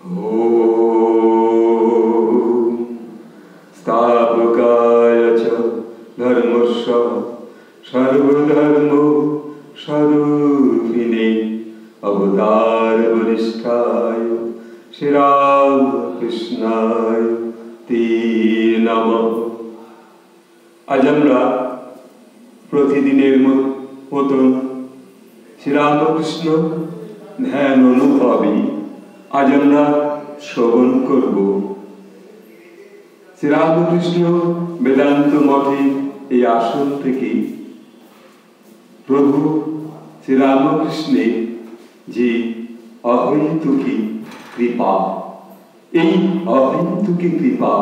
ॐ स्थापकाय च धर्मस्य শ্রীরামকৃষ্ণ বেদান্ত মঠে এই আসন থেকে প্রভু শ্রীরামকৃষ্ণের যে অহৈতুকী কৃপা, এই অহৈতুকী কৃপা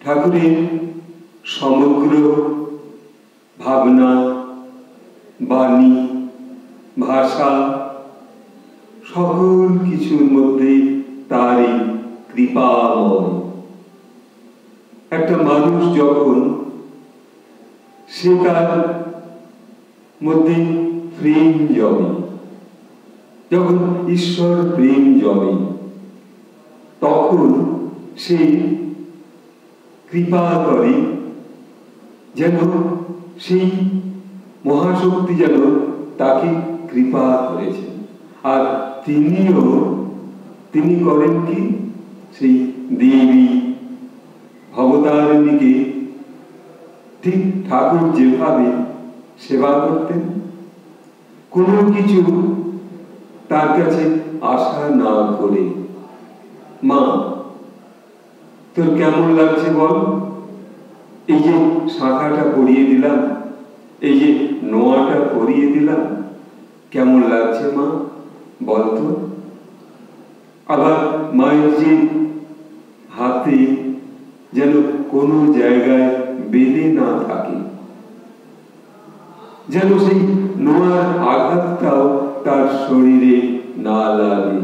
ঠাকুরের সমগ্র ভাবনা, বাণী, ভাষা, সকল কিছুর মধ্যে তারই কৃপাময়। একটা মানুষ যখন সে তার মধ্যে প্রেম জমে, যখন ঈশ্বর প্রেম জমে, তখন সে কৃপা করে যেন সেই মহাশক্তি যেন তাকে কৃপা করেছেন আর তিনিও, তিনি করেন কি? সেই দেবী ভবতারিণীকে ঠিক ঠাকুর যেভাবে সেবা করতেন, কোনো কিছু তার কাছে আশা না করে, মা, তোর কেমন লাগছে বল? এই যে শাখাটা পরিয়ে দিলাম, এই যে নোয়াটা পরিয়ে দিলাম, কেমন লাগছে মা? বলতো আবার মায়ের যে হাতে যেন সেই নোয়ার আঘাতটাও তার শরীরে না লাগে।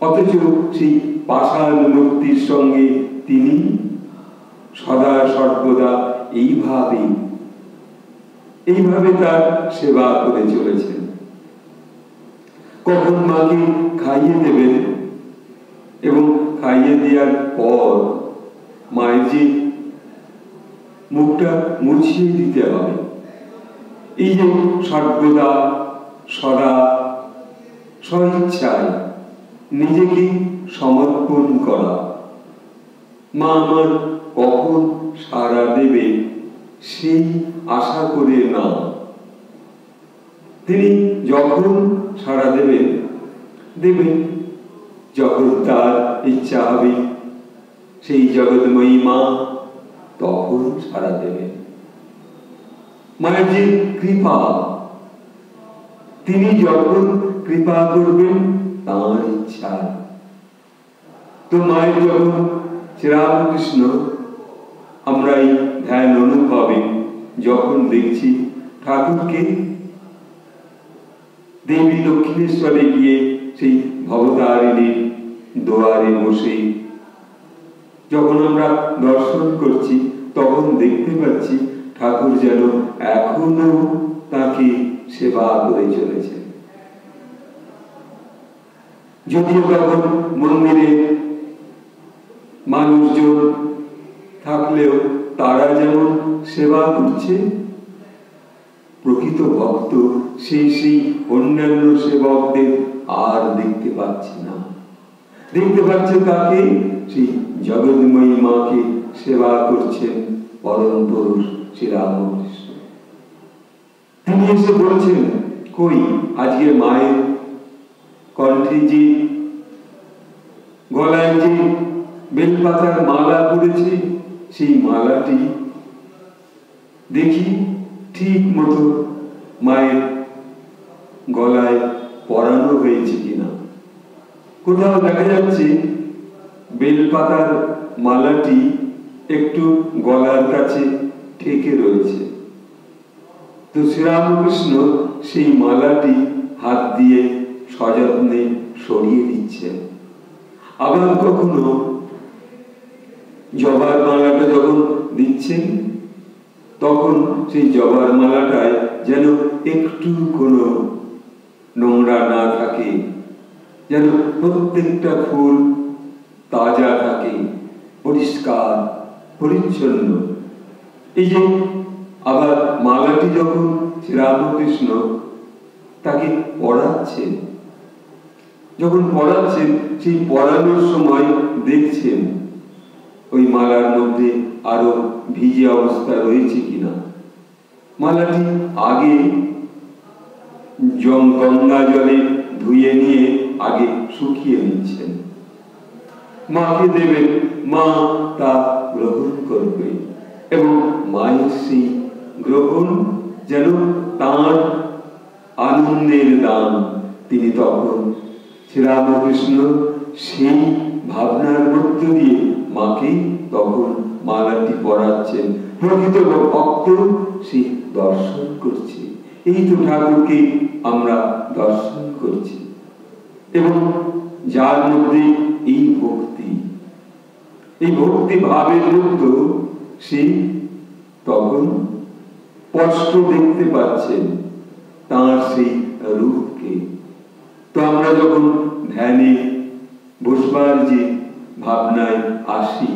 অথচ সেই পাষাণ মূর্তির সঙ্গে তিনি সদা সর্বদা এইভাবে এইভাবে তার সেবা করে চলেছেন। কখন মাকে খাইয়ে দেবেন এবং খাইয়ে দেওয়ার পর মায়ের যে মুখটা মুছিয়ে দিতে হবে এই যে সর্বদা সদা স্বইচ্ছায় নিজেকে সমর্পণ করা। মা আমার কখন সারা দেবে সেই আশা করে না তিনি যখন সারা দেবেন দেবেন যখন তার ইচ্ছা হবে, সেই জগৎময়ী মা তখন সারা দেবেন। মায়ের যে কৃপা, তিনি যখন কৃপা করবেন, তাঁর ইচ্ছা। তো মায়ের যখন শ্রীরামকৃষ্ণ আমরা এই ধ্যান অনুভবে, যখন দেখছি ঠাকুরকে, দেবী দক্ষিণেশ্বরে গিয়ে সেই ভবতারিণীর দোয়ারে বসে, যখন আমরা দর্শন করছি, তখন দেখতে পাচ্ছি ঠাকুর যেন এখনও তাকে সেবা করে চলেছে। যদিও তখন মন্দিরে মানুষজন থাকলেও তারা যেমন সেবা করছে, প্রকৃত ভক্ত সেই সেই অন্যান্য সেবকদের আর দেখতে পাচ্ছে না। দেখতে পাচ্ছে তাকে সেই জগৎময়ী মাকে সেবা করছেন পরম পুরুষ। তিনি এসে বলছেন কই আজকে মায়ের কণ্ঠে যে গলায় যে বেলপাতার মালা পড়েছে, সেই মালাটি দেখি ঠিক মতো মায়ের গলায় পরানো হয়েছে কিনা। কোথাও দেখা যাচ্ছে বেলপাতার মালাটি একটু গলার কাছে ঠেকে রয়েছে। তো শ্রীরামকৃষ্ণ সেই মালাটি হাত দিয়ে সযত্নে সরিয়ে দিচ্ছেন। আবার কখনো জবার মালাটা যখন দিচ্ছেন, তখন সেই জবার মালাটায় যেন একটু কোনো নোংরা না থাকে, যেন প্রত্যেকটা ফুল তাজা থাকে, পরিষ্কার, পরিচ্ছন্ন। এই যে আবার মালাটি যখন শ্রীরামকৃষ্ণ তাকে পড়াচ্ছেন, যখন পড়াচ্ছেন, সেই পড়ানোর সময় দেখছেন, ওই মালার মধ্যে আরও ভিজে অবস্থা রয়েছে কিনা। মালাটি আগে জং গঙ্গা জলে ধুয়ে নিয়ে আগে শুকিয়ে নিচ্ছেন। মাকে দেবেন, মা, তা গ্রহণ করবে। এবং সেই গ্রহণ যেন তাঁর আনন্দের দান তিনি তখন শ্রীরামকৃষ্ণ সেই ভাবনার মধ্য দিয়ে মাকে তখন মালাটি পড়াচ্ছেন প্রকৃত ভক্ত সে দর্শন করছে। এই তো ঠাকুরকে আমরা দর্শন করছি। এবং যার মধ্যে এই ভক্তি এই ভক্তি ভাবের মধ্যে সে তখন স্পষ্ট দেখতে পাচ্ছেন তার সেই রূপকে। তো আমরা যখন ধ্যানে বসবার যে ভাবনায় আসি,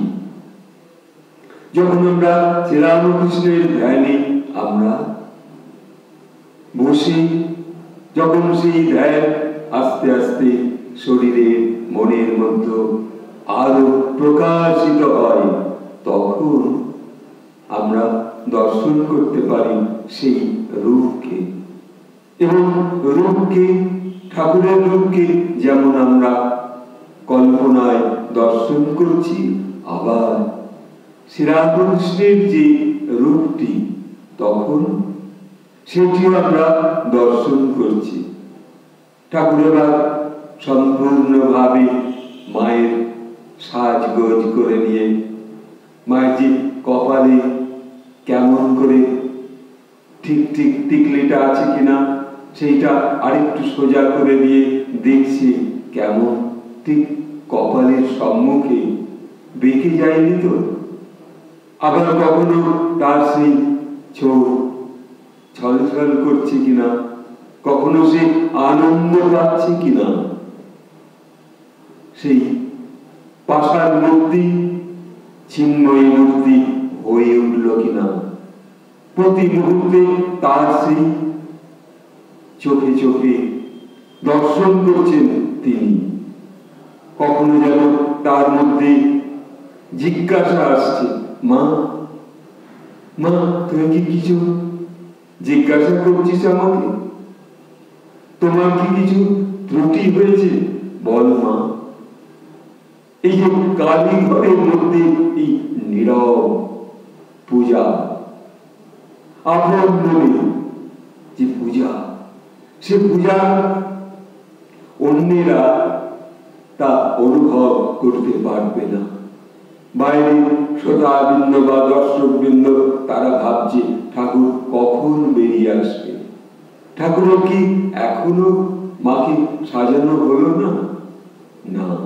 যখন আমরা শ্রীরামকৃষ্ণের ধ্যানে আমরা বসে, যখন সেই ধ্যান আস্তে আস্তে শরীরে মনের মধ্যে আরও প্রকাশিত হয় তখন আমরা দর্শন করতে পারি সেই রূপকে। এবং রূপকে, ঠাকুরের রূপকে যেমন আমরা কল্পনায় দর্শন করছি, আবার শ্রীরামকৃষ্ণের যে রূপটি, তখন সেটিও আমরা দর্শন করছি। ঠাকুরেরা সম্পূর্ণভাবে মায়ের সাজগোজ করে নিয়ে, মায়ের যে কপালে কেমন করে ঠিক ঠিক টিকলিটা আছে কিনা, সেইটা আরেকটু সোজা করে দিয়ে দেখছি কেমন ঠিক কপালের সম্মুখে। বেঁকে যায়নি তো? আবার কখনো তার সেই চোখ ছলছল করছে কিনা? কখনো সে আনন্দ পাচ্ছে কিনা? সেই পাশার মূর্তি চিন্ময়ী মূর্তি হয়ে উঠল কিনা? প্রতি মুহূর্তে তার সেই চোখে চোখে দর্শন করছেন তিনি। কখনো যেন তার মধ্যে জিজ্ঞাসা আসছে, মা মা, তুমি কি কিছু জিজ্ঞাসা করছিস আমাকে? তোমার কি কিছু ত্রুটি হয়েছে? বল মা। এই যে কালী ঘরের মধ্যে এই নীরব পূজা। আপন মনে যে পূজা। সে পূজা অন্যেরা তা অনুভব করতে পারবে না। বাইরে শ্রোতাবৃন্দ বা দর্শক বৃন্দ তারা ভাবছে, ঠাকুর কখন বেরিয়ে আসবে? ঠাকুর কি এখনও মাকে সাজানো হলো না? না।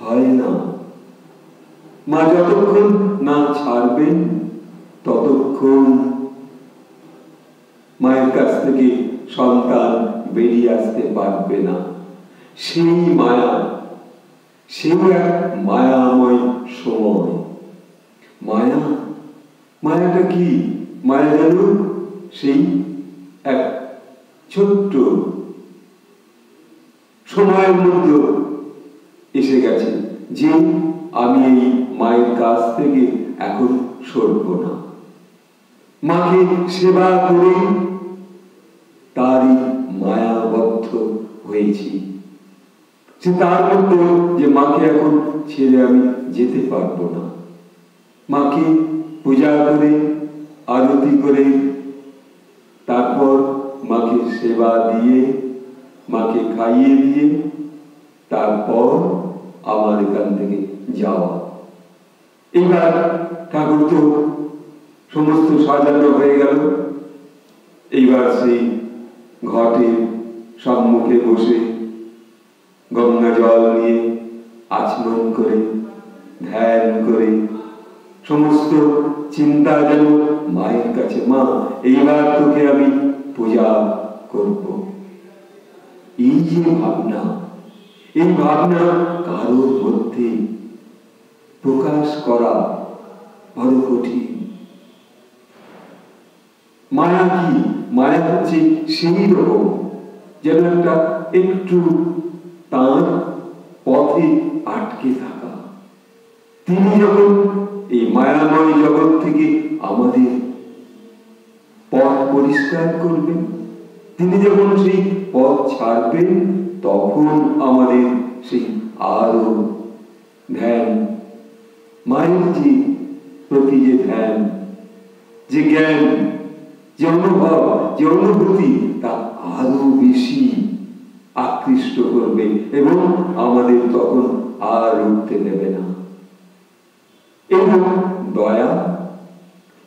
হয় না। মা যতক্ষণ না ছাড়বেন ততক্ষণ মায়ের কাছ থেকে সন্তান বেরিয়ে আসতে পারবে না। সেই মায়া সেও এক মায়াময় সময়। মায়া, মায়াটা কি? মায়া যেন সেই এক ছোট্ট সময়ের মধ্যে এসে গেছে, যে আমি এই মায়ের কাছ থেকে এখন সরব না। মাকে সেবা করে তারই মায়াবদ্ধ হয়েছি। সে তার মধ্যে যে মাকে এখন ছেড়ে আমি যেতে পারব না। মাকে পূজা করে, আরতি করে, তারপর মাকে সেবা দিয়ে, মাকে খাইয়ে দিয়ে, তারপর আমার এখান থেকে যাওয়া। এবার ঠাকুর তো সমস্ত সাজানো হয়ে গেল। এইবার সেই ঘটে সম্মুখে বসে গঙ্গা জল নিয়ে আচমন করে, ধ্যান করে, সমস্ত চিন্তা যেন মায়ের কাছে, মা, এইবার তোকে আমি পূজা করব। এই যে ভাবনা, এই ভাবনা কারোর মধ্যে প্রকাশ করা বড় কঠিন। মায়া কি? মায়া হচ্ছে সেই রকম যেন একটা একটু তার পথে আটকে থাকা। তিনি যখন এই মায়াময় জগৎ থেকে আমাদের পথ পরিষ্কার করবেন, তিনি যখন সেই পথ ছাড়বেন, তখন আমাদের সেই আরও ধ্যান মায়ের প্রতি যে ধ্যান যে জ্ঞান, যে অনুভব, যে অনুভূতি, তা আরও বেশি আকৃষ্ট করবে এবং আমাদের তখন আর উঠতে দেবে না। এবং দয়া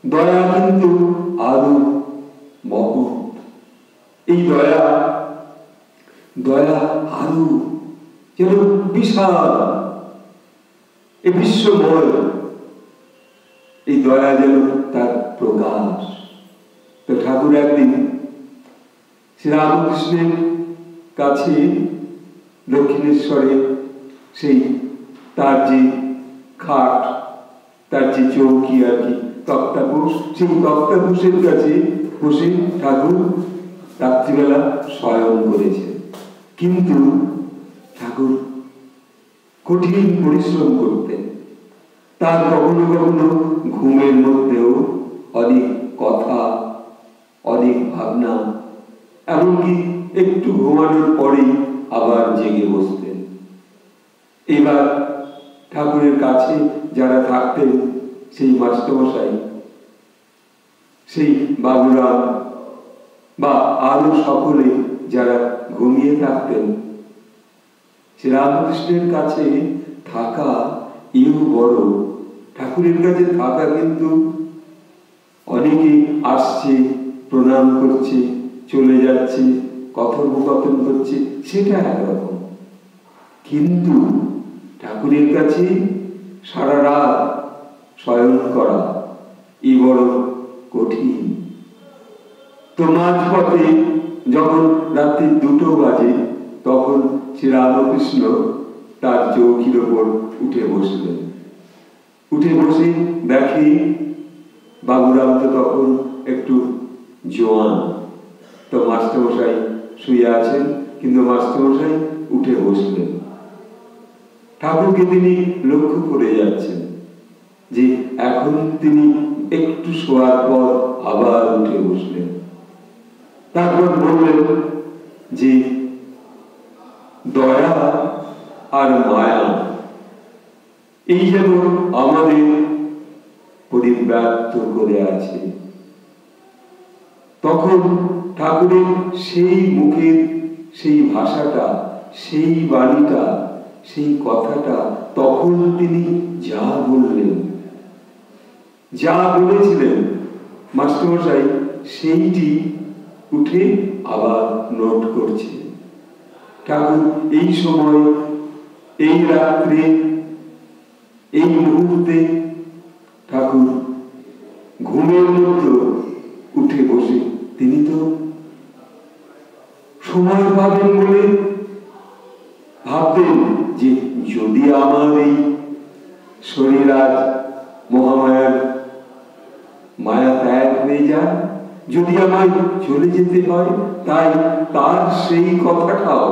দয়া কিন্তু আরও মহৎ। এই দয়া দয়া আরও যেন বিশাল এ বিশ্বময় এই দয়া যেন তার প্রকাশ তো ঠাকুর একদিন শ্রীরামকৃষ্ণের কাছে দক্ষিণেশ্বরে সেই তার যে খাট, তার যে চৌকি আর কি তক্তাপোষ সেই তক্তাপোষের কাছে বসে ঠাকুর রাত্রিবেলা শয়ন করেছেন কিন্তু ঠাকুর কঠিন পরিশ্রম করতেন তার কখনো কখনো ঘুমের মধ্যেও অনেক কথা অনেক ভাবনা, এমনকি একটু ঘুমানোর পরেই আবার জেগে বসতেন। এবার ঠাকুরের কাছে যারা থাকতেন সেই মাস্টারমশাই, সেই বাবুরাম বা আরও সকলে যারা ঘুমিয়ে থাকতেন শ্রীরামকৃষ্ণের কাছে থাকা এও বড়। ঠাকুরের কাছে থাকা কিন্তু অনেকে আসছে, প্রণাম করছে, চলে যাচ্ছে, কথোপকথন করছে, সেটা একরকম। কিন্তু ঠাকুরের কাছে সারা রাত শয়ন করা ই বড় কঠিন। তো মাঝপথে যখন রাত্রি দুটো বাজে, তখন শ্রী রামকৃষ্ণ তার চৌকির ওপর উঠে বসলেন। উঠে বসে দেখি বাবুরাম তো তখন একটু জোয়ান। তো মাস্টারমশাই শুয়ে আছেন, কিন্তু মাস্টারমশাই উঠে বসলেন। ঠাকুরকে তিনি লক্ষ্য করে যাচ্ছেন যে এখন তিনি একটু শোয়ার পর আবার উঠে বসলেন। তারপর বললেন যে দয়া আর মায়া। এই যেন আমাদের পরিব্যাপ্ত করে আছে। তখন ঠাকুরের সেই মুখের সেই ভাষাটা, সেই বাণীটা, সেই কথাটা তখন তিনি যা বললেন, যা বলেছিলেন, মাস্টারমশাই, সেইটি উঠে আবার নোট করছে। ঠাকুর এই সময়, এই রাত্রে, এই মুহূর্তে ঠাকুর ঘুমের মধ্যে উঠে বসে। তিনি তো সময় পাবেন বলে ভাবতেন যে যদি আমার এই শরীর আজ মহামায়ার মায়া ত্যাগ হয়ে যায়, যদি আমায় চলে যেতে হয়, তাই তার সেই কথাটাও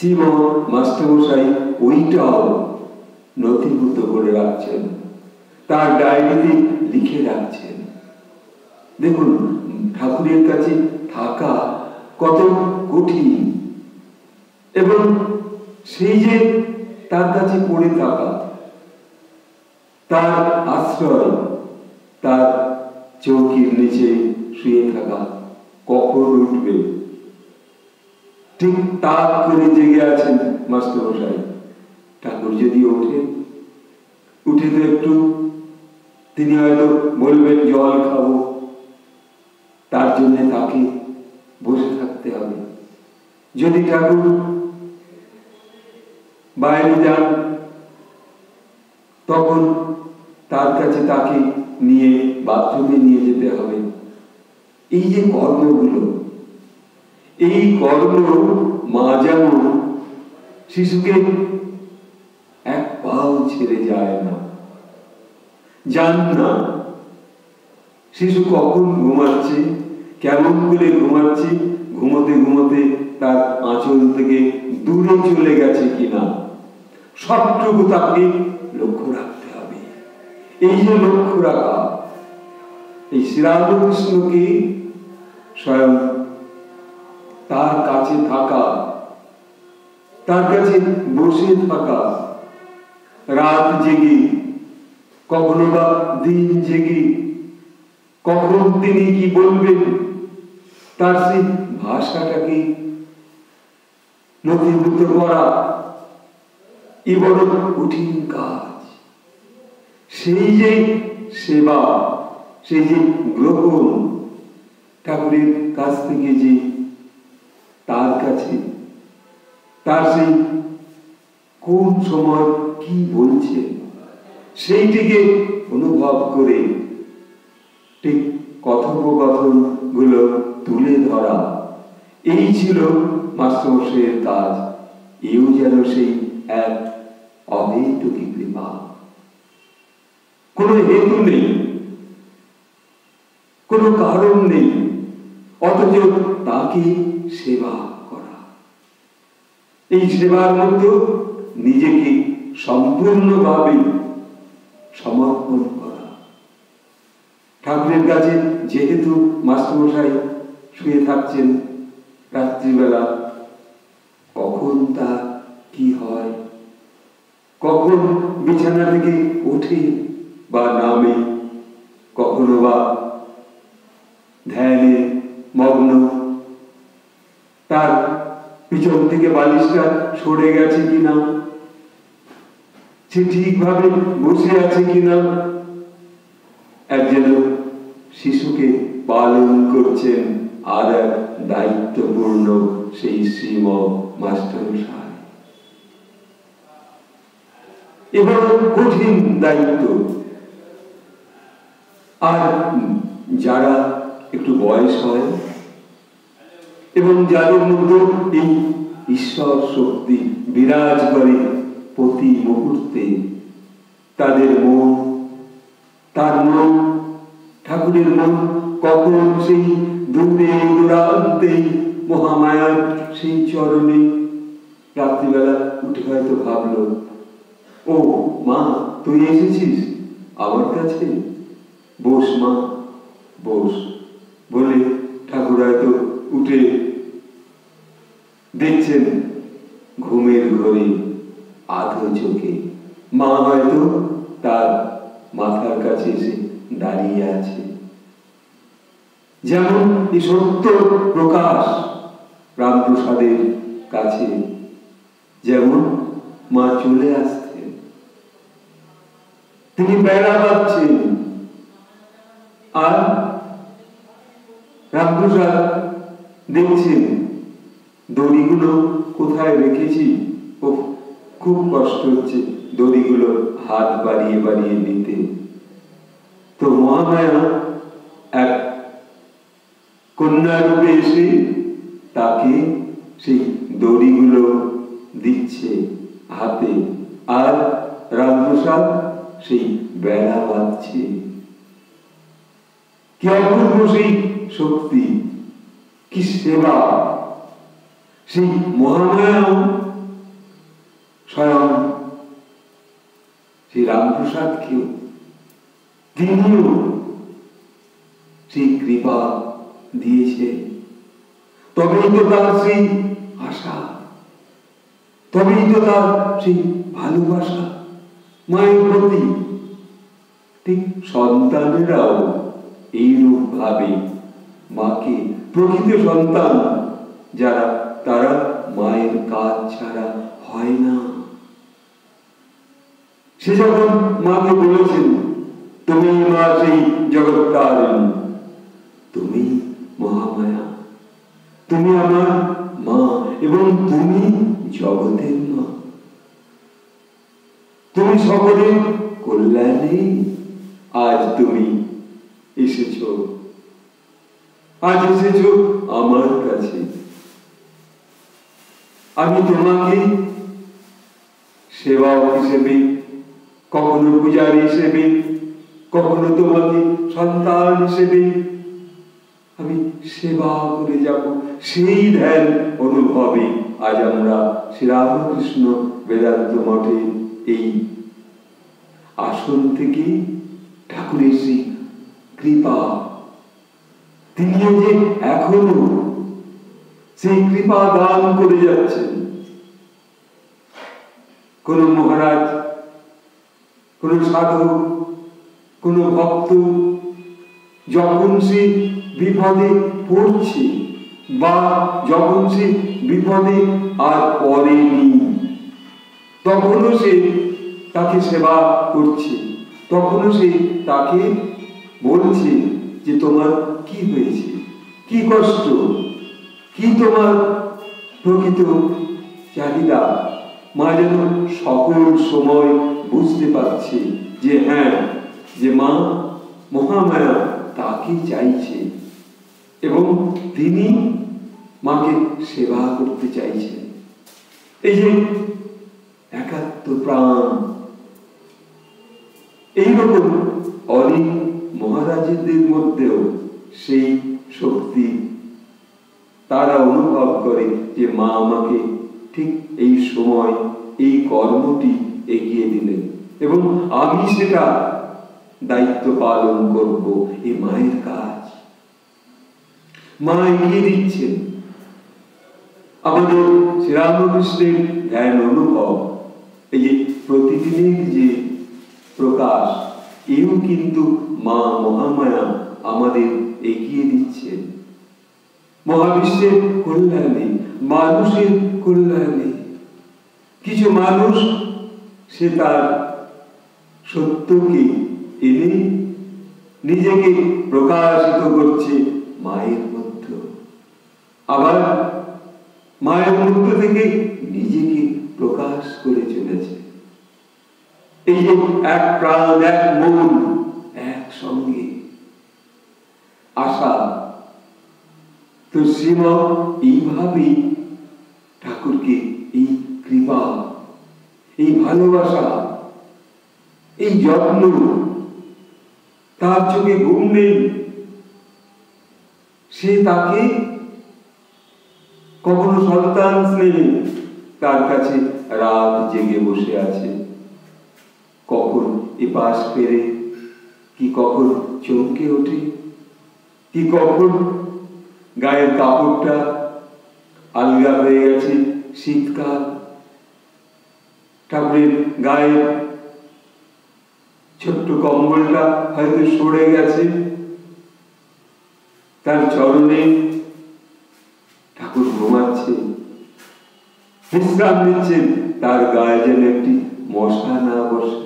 শিব মাস্টারমশাই ওইটাও নথিভুক্ত করে রাখছেন। তার ডায়েরিতে লিখে রাখছেন। দেখুন, ঠাকুরের কাছে থাকা কত কঠিন। এবং সেই যে তার কাছে পড়ে থাকা, তার আশ্রয়, তার চৌকির নিচে শুয়ে থাকা কখন উঠবে? ঠিক করে জেগে আছেন মাস্টারমশাই। ঠাকুর যদি ওঠে, উঠে তো একটু তিনি হয়তো বলবেন, জল খাব। তার জন্য তাকে বসে থাকতে হবে। যদি ঠাকুর বাইরে যান, তখন তার কাছে তাকে নিয়ে বাথরুমে নিয়ে যেতে হবে। এই যে কর্মগুলো এই কর্ম মা যেমন শিশুকে এক পাও ছেড়ে যায় না। জান না, শিশু কখন ঘুমাচ্ছে, কেমন করে ঘুমাচ্ছে, ঘুমোতে ঘুমোতে তার আঁচল থেকে দূরে চলে গেছে কিনা। সবটুকু তাকে লক্ষ্য রাখতে হবে। এই যে লক্ষ্য রাখা, এই শ্রীরামকৃষ্ণকে স্বয়ং তার কাছে থাকা, তার কাছে বসে থাকা। রাত জেগে, কখনো বা দিন জেগে, কখন তিনি কি বলবেন? তার সেই ভাষাটাকে নথিভুক্ত করা এ বড় কঠিন কাজ। সেই যে সেবা, সেই যে গ্রহণ, ঠাকুরের কাছ থেকে যে তার কাছে তার সেই কোন সময় কি বলছে সেইটিকে অনুভব করে ঠিক কথোপকথনগুলো তুলে ধরা। এই ছিল মাস্টারমশাইয়ের কাজ। এও যেন সেই এক অহেতুকি কৃপা। কোনো হেতু নেই, কোনো কারণ নেই, অথচ তাকে সেবা করা। এই সেবার মধ্যে নিজেকে সম্পূর্ণভাবে সমর্পণ করা। ঠাকুরের কাছে যেহেতু মাস্টারমশাই শুয়ে থাকছেন রাত্রিবেলা, কখন তা কি হয়? কখন বিছানা থেকে ওঠে বা নামে? কখনো বা ধ্যানে মগ্ন? তার পিছন থেকে বালিশটা সরে গেছে কিনা? সে ঠিকভাবে বসে আছে কিনা? একজন শিশুকে পালন করছেন আর এক দায়িত্বপূর্ণ সেই শ্রীম মাস্টার এবার কঠিন দায়িত্ব। আর যারা একটু বয়স হয় এবং যাদের মধ্যে এই ঈশ্বর শক্তি বিরাজ করে প্রতি মুহূর্তে তাদের মন, তার মন, ঠাকুরের মন কখন সেই দূরে দূরান্তে মহামায়ার সেই চরণে রাত্রিবেলা উঠে হয়তো ভাবলো, ও মা, তুই এসেছিস? আমার কাছে? বস মা, বস, বলে ঠাকুর হয়তো উঠে দেখছেন ঘুমের চোখে মা হয়তো তার মাথার কাছে এসে দাঁড়িয়ে আছে। যেমন এই সত্য প্রকাশ রামপ্রসাদের কাছে, যেমন মা চলে আসতেন তিনি বেড়া পাচ্ছেন আর রামপ্রসাদ দেখছেন, দড়িগুলো কোথায় রেখেছি? ও খুব কষ্ট হচ্ছে। দড়িগুলো হাত বাড়িয়ে বাড়িয়ে নিতে। তো মহামায়া এক কন্যা রূপে এসে তাকে সেই দড়িগুলো দিচ্ছে হাতে। আর রামপ্রসাদ সেই বেড়া বাঁধছে। কি অপূর্ব সেই শক্তি, কি সেবা। সেই মহামায়াও স্বয়ং সেই রামপ্রসাদকেও তিনিও সেই কৃপা দিয়েছে। তবেই তো তার সেই আশা। তবেই তো তার সেই ভালোবাসা। মায়ের প্রতি ঠিক সন্তানেরাও এইরূপ ভাবে মাকে প্রকৃত সন্তান যারা তারা মায়ের কাজ ছাড়া হয় না। সে যখন মাকে বলেছেন, তুমি মা সেই জগৎকারিণী তুমি মহামায়া। তুমি আমার মা এবং তুমি জগতের মা। তুমি সকলের কল্যাণে আজ তুমি এসেছ। আজ এসেছ আমার কাছে। আমি তোমাকে সেবক হিসেবে কখনো পূজারী হিসেবে, কখনো তোমাকে সন্তান হিসেবে। আমি সেবা করে যাব, সেই ধ্যান অনুভবে। আজ আমরা শ্রীরামকৃষ্ণ বেদান্ত মঠে এই আসন থেকে ঠাকুরের সেই কৃপা। তিনিও যে এখনও সেই কৃপা দান করে যাচ্ছেন। কোন মহারাজ কোন সাধক কোন ভক্ত যখন সে বিপদে পড়ছে বা যখন সে বিপদে আর পড়েনি, তখনও সে তাকে সেবা করছে। তখনও সে তাকে বলছে যে, তোমার কি হয়েছে? কি কষ্ট? কি তোমার প্রকৃত চাহিদা? মা যেন সকল সময় বুঝতে পারছে যে হ্যাঁ যে মা মহামায়া তাকে চাইছে এবং তিনি মাকে সেবা করতে চাইছেন এই যে একাত্ম প্রাণ এইরকম অনেক মহারাজদের মধ্যেও সেই শক্তি তারা অনুভব করে যে মা আমাকে ঠিক এই সময় এই কর্মটি এগিয়ে দিলেন এবং আমি সেটা দায়িত্ব পালন করব এই মায়ের কাজ। মা এগিয়ে দিচ্ছেন। আমাদের শ্রীরামকৃষ্ণের ধ্যান অনুভব, এই যে প্রতিদিনের যে প্রকাশ, এও কিন্তু মা মহামায়া আমাদের এগিয়ে দিচ্ছেন। মহাবিশ্বের কল্যাণে মানুষের কল্যাণে। কিছু মানুষ, সে তার সত্যকে এনে নিজেকে প্রকাশিত করছে মায়ের মধ্যে। আবার মায়ের মধ্য থেকে নিজেকে প্রকাশ করে চলেছে। এই যে এক প্রাণ, এক মন এক সঙ্গে আশা, তো শ্রীম এইভাবেই এই ভালোবাসা, এই যত্ন, তার চোখে ঘুম নেই। সে তাকে কখনো সন্তান স্নেহে তার কাছে রাত জেগে বসে আছে। কখন এ পাশ পেরে কি কখন চমকে ওঠে, কি কখন গায়ের কাপড়টা আলগা হয়ে গেছে শীতকাল। ঠাকুরের গায়ে ছোট্ট কম্বলটা হয়তো সরে গেছে। তার চরণে ঠাকুর ঘুমাচ্ছে। বিশ্রাম নিচ্ছেন, তার গায়ে যেন একটি মশা না বসে।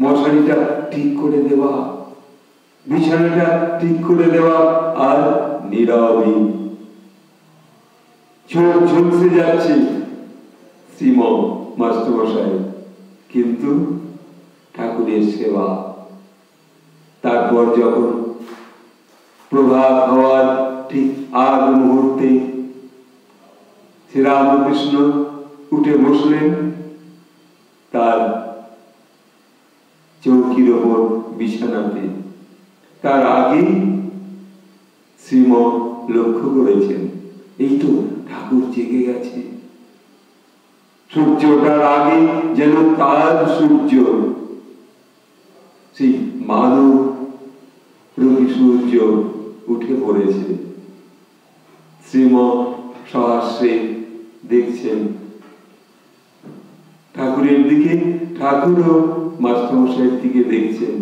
মশারিটা ঠিক করে দেওয়া, বিছানাটা ঠিক করে দেওয়া আর নীরবে। চোখ ঝলসে যাচ্ছে। শ্রীম মাস্টারমশাই কিন্তু ঠাকুরের সেবা। তারপর যখন প্রভাত হওয়ার ঠিক আগ মুহূর্তে শ্রীরামকৃষ্ণ উঠে বসলেন, তার চৌকির ওপর বিছানাতে। তার আগে শ্রীম লক্ষ্য করেছেন, এই তো ঠাকুর জেগে গেছে। সূর্য ওঠার আগে যেন তার সূর্য। সেই মানব রবি সূর্য উঠে পড়েছে। শ্রীম সহাস্যে দেখছেন। ঠাকুরের দিকে ঠাকুরও মাস্টারমশাইয়ের দিকে দেখছেন।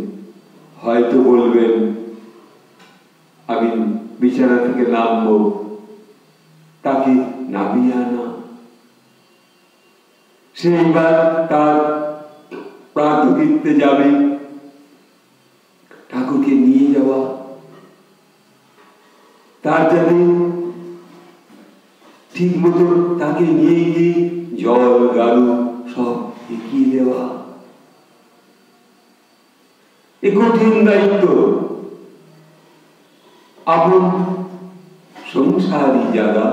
হয়তো বলবেন, আমি বিছানা থেকে নামবো। তাকে নামিয়ে আনা সেইবার তার প্রাতকৃত্যে যাবে। ঠাকুরকে নিয়ে যাওয়া। তার যাতে ঠিক মতো তাকে নিয়ে গিয়ে জল গালু সব এগিয়ে দেওয়া। এ কঠিন দায়িত্ব। আপন সংসারী যারা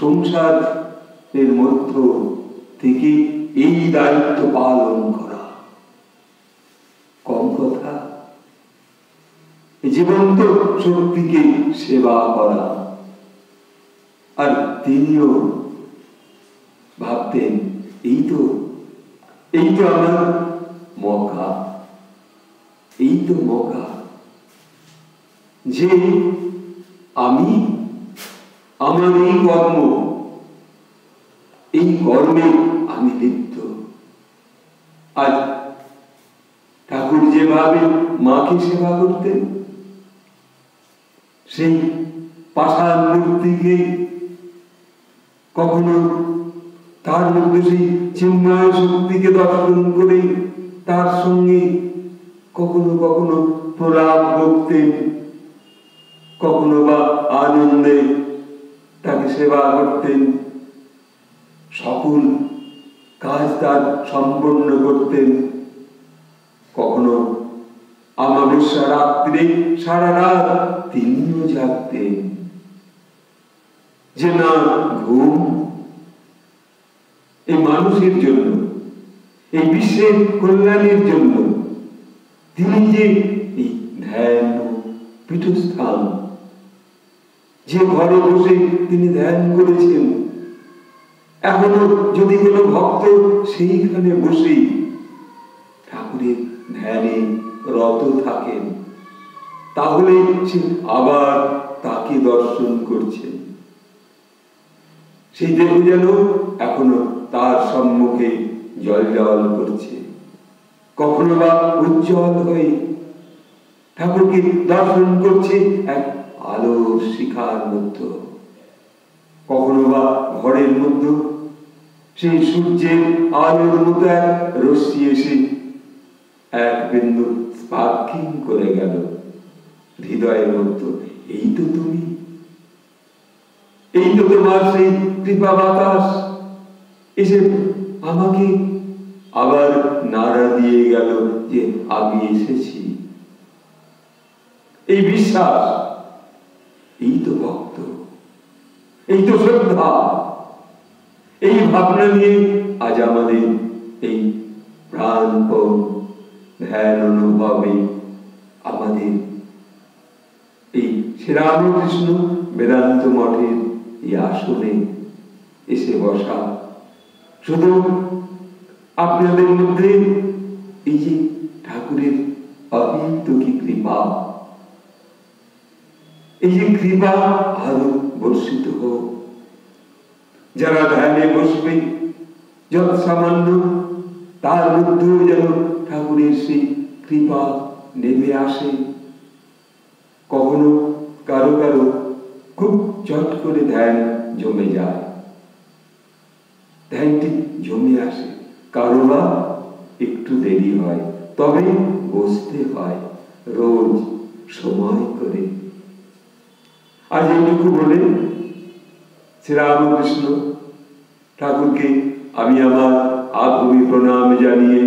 সংসারের মধ্য থেকে এই দায়িত্ব পালন করা। কম কথা। জীবন্ত শক্তিকে সেবা করা। আর তিনিও ভাবতেন, এই তো এই তো আমার মকা এই তো মকা যে আমি, আমার এই কর্ম, এই কর্মে আমি লিপ্ত। আজ ঠাকুর যেভাবে মাকে সেবা করতেন, সেই পাষাণ মূর্তিকে কখনো তার মধ্যে সেই চিন্ময় শক্তিকে দর্শন করে তার সঙ্গে কখনো কখনো প্রলাপ করতেন কখনো বা আনন্দে তাকে সেবা করতেন। সকল কাজ তার সম্পন্ন করতেন। কখনো আমাবস্যা রাত্রে সারা রাত তিনিও জাগতেন। যে না ঘুম, এই মানুষের জন্য, এই বিশ্বের কল্যাণের জন্য, তিনি যে এই ধ্যান পীঠস্থান, যে ঘরে বসে তিনি ধ্যান করেছেন এখনও যদি কোনো ভক্ত সেইখানে বসে ঠাকুরের ধ্যানে রত থাকেন, তাহলে আবার তাকে দর্শন করছে। সেই দেহ যেন এখনও তার সম্মুখে জল জল করছে। কখনো বা উজ্জ্বল হয়ে ঠাকুরকে দর্শন করছে এক আলোর শিখার মধ্যে। কখনো বা ঘরের মধ্যে সেই সূর্যের আলোর মতো এক রশ্মি এসে এক বিন্দু স্পার্কিং করে গেল। হৃদয়ের মধ্যে, এই তো তুমি। এই তো তোমার সেই কৃপা বাতাস। এসে আমাকে আবার নাড়া দিয়ে গেল যে আমি এসেছি। এই বিশ্বাস, এই তো ভক্ত, এই তো শ্রদ্ধা। এই ভাবনা নিয়ে আজ আমাদের এই প্রাণপণ ধ্যান অনুভবে আমাদের এই শ্রীরামকৃষ্ণ বেদান্ত মঠের এই আসনে এসে বসা। শুধু আপনাদের মধ্যে এই যে ঠাকুরের অবিন্ত কি কৃপা? এই যে কৃপা আরও বর্ষিত হোক যারা ধ্যানে বসবে যত সামান্য তার মধ্যেও যেন ঠাকুরের সেই কৃপা নেমে আসে। কখনো কারও কারও খুব চট করে ধ্যান জমে যায়। ধ্যানটি জমে আসে, কারও বা একটু দেরি হয়, তবে বসতে হয়, রোজ সময় করে। আজ এইটুকু বলে শ্রীরামকৃষ্ণ ঠাকুরকে আমি আমার আভূমি প্রণাম জানিয়ে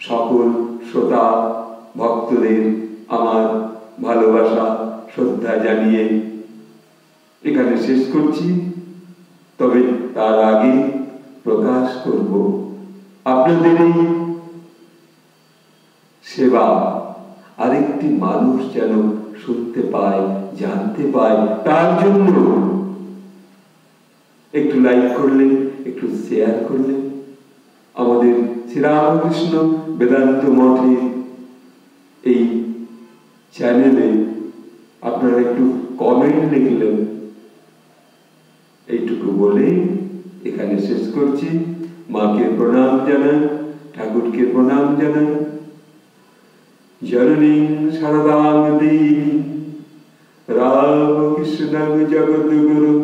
সকল শ্রোতা, ভক্তদের আমার ভালোবাসা, শ্রদ্ধা জানিয়ে এখানে শেষ করছি। তবে তার আগে প্রকাশ করব আপনাদের এই সেবা। আরেকটি মানুষ যেন শুনতে পায়, জানতে পায়, তার জন্য একটু লাইক করলেন, একটু শেয়ার করলেন। আমাদের শ্রীরামকৃষ্ণ বেদান্ত মঠের এই চ্যানেলে আপনারা একটু কমেন্ট লিখলেন। এইটুকু বলে এখানে শেষ করছি। মাকে প্রণাম জানান ঠাকুরকে প্রণাম জানান জননী সারদাং দেবী রামকৃষ্ণ জগদ্গুরু।